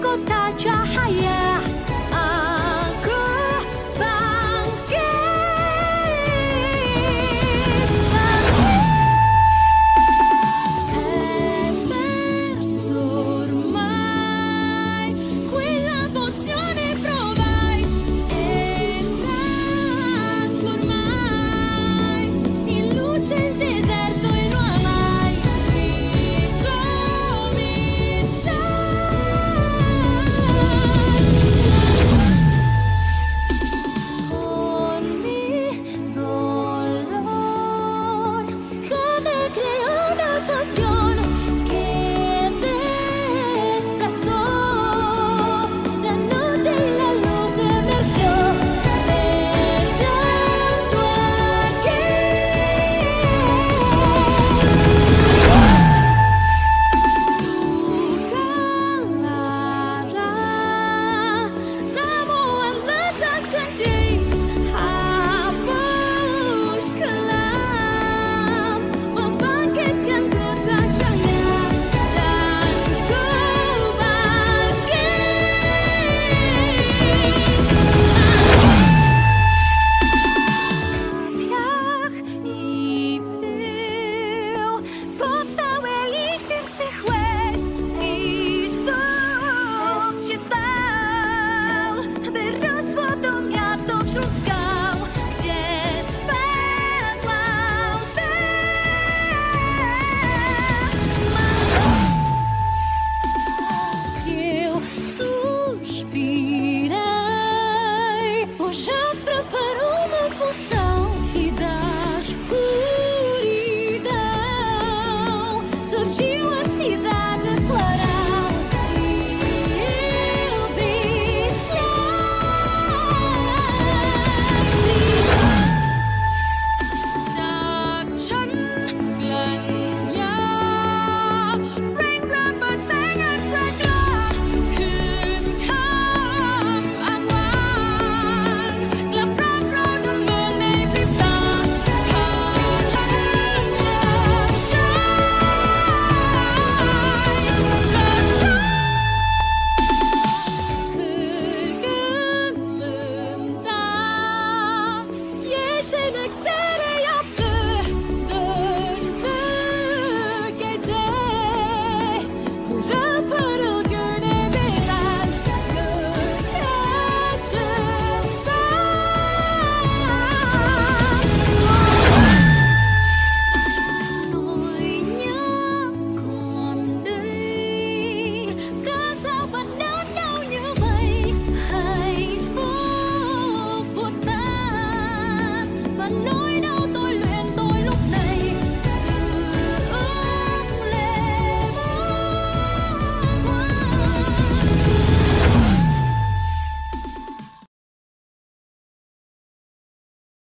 kota cahaya.